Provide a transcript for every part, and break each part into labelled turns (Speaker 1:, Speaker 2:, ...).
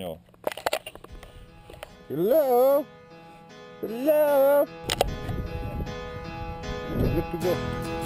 Speaker 1: 그렇군요. Hello? Hello?
Speaker 2: 뜨거 뜨거.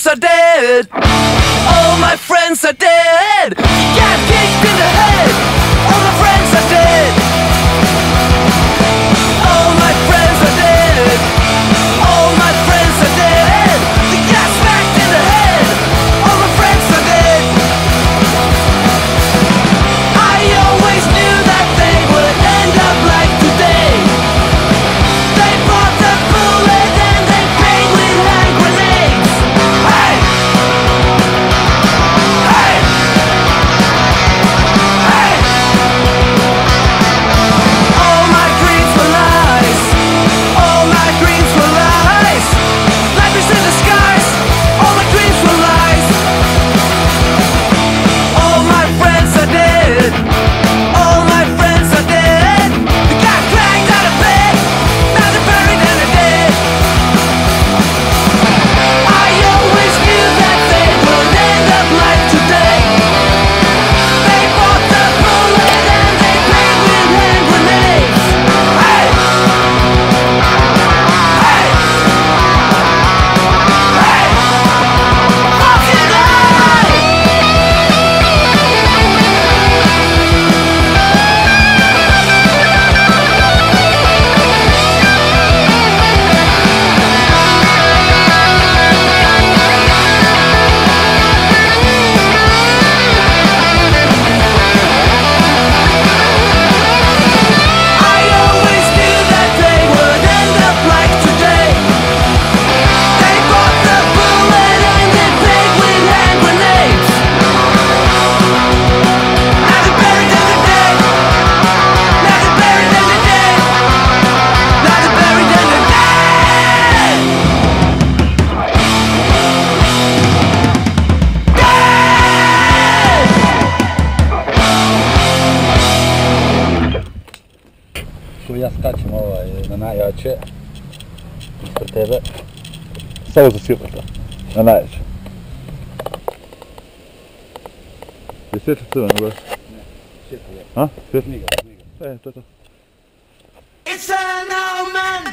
Speaker 2: friends are dead. All my friends are dead.
Speaker 1: na najjače za tebe. Samo za silnika, na najjače. Je svjetlo crveno, gledaj? Ne, svjetlo je.
Speaker 2: A? Svjetlo? Sniga, sniga. E, to je to. It's a no man!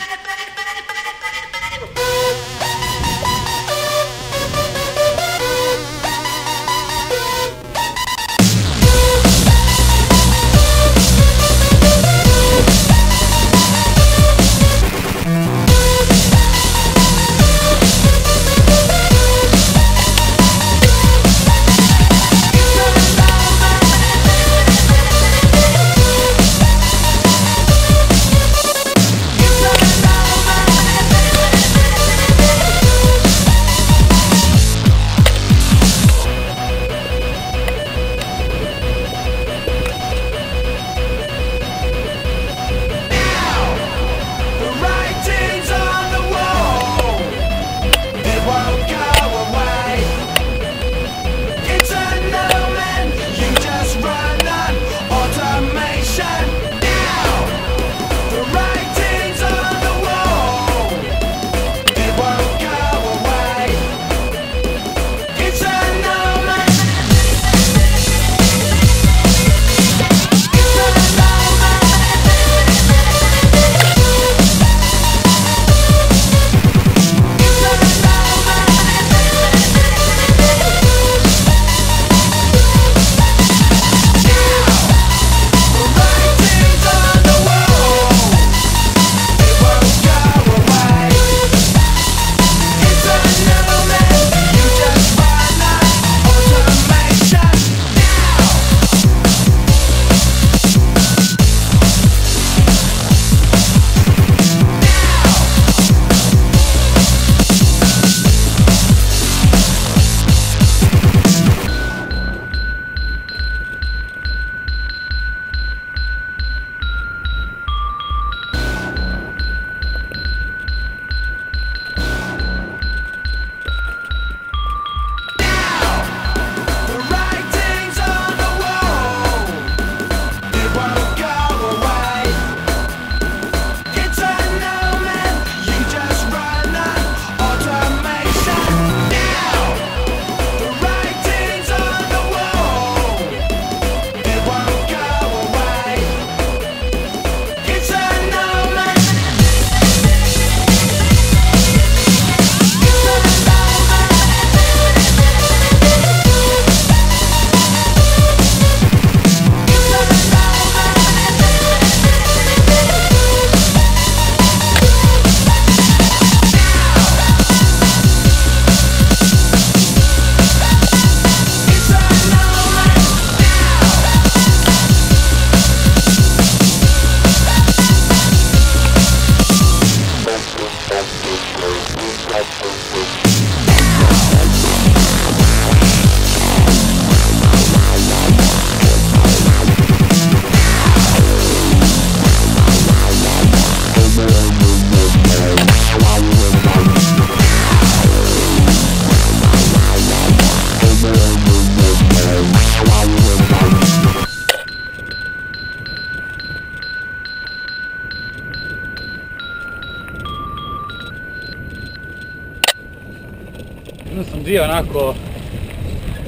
Speaker 2: sam dvije onako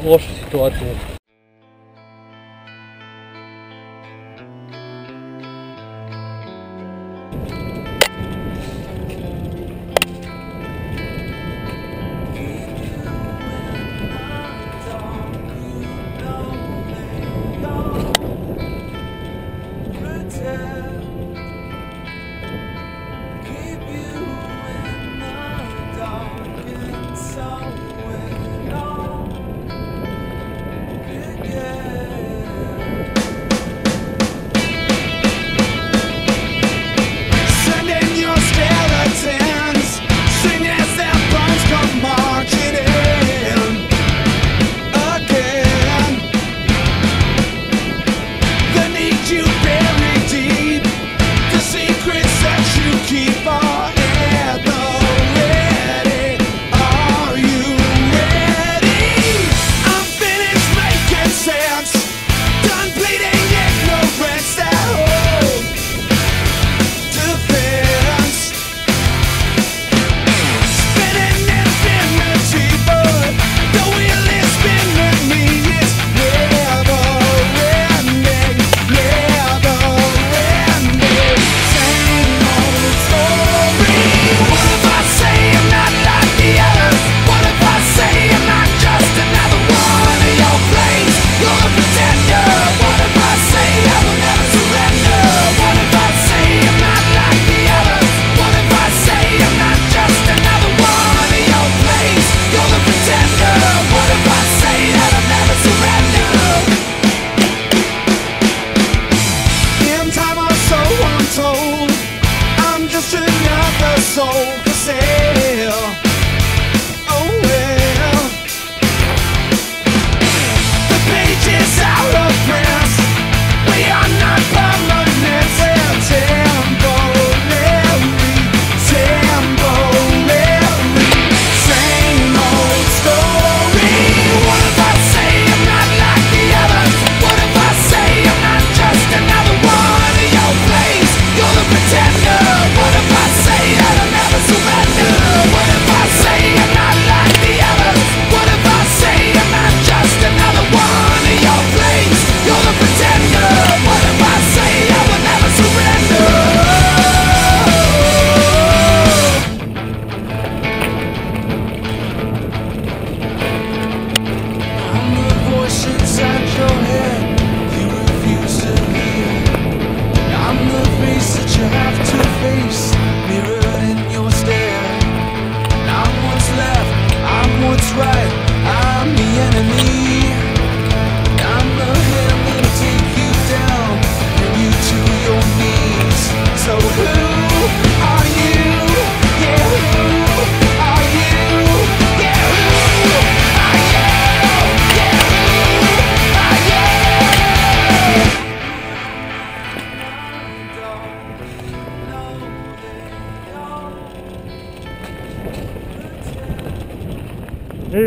Speaker 2: loše situacije.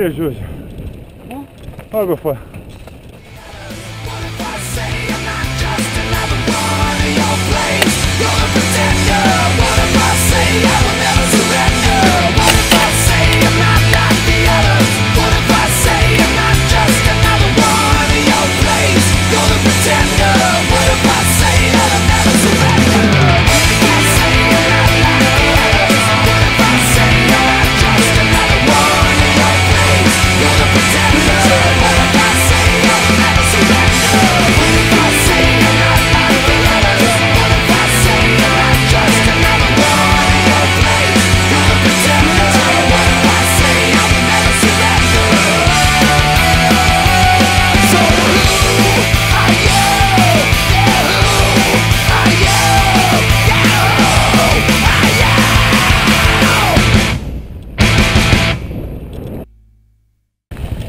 Speaker 2: Olha, Júlio. Olha,
Speaker 1: meu pai.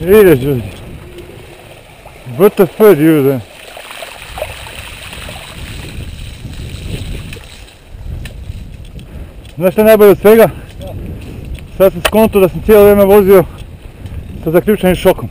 Speaker 1: Vidjet ljudi.
Speaker 2: What
Speaker 1: ljude? Znaš što je najbolje od svega? Sad sam skonto da sam cijelo vrijeme vozio sa zaključenim šokom.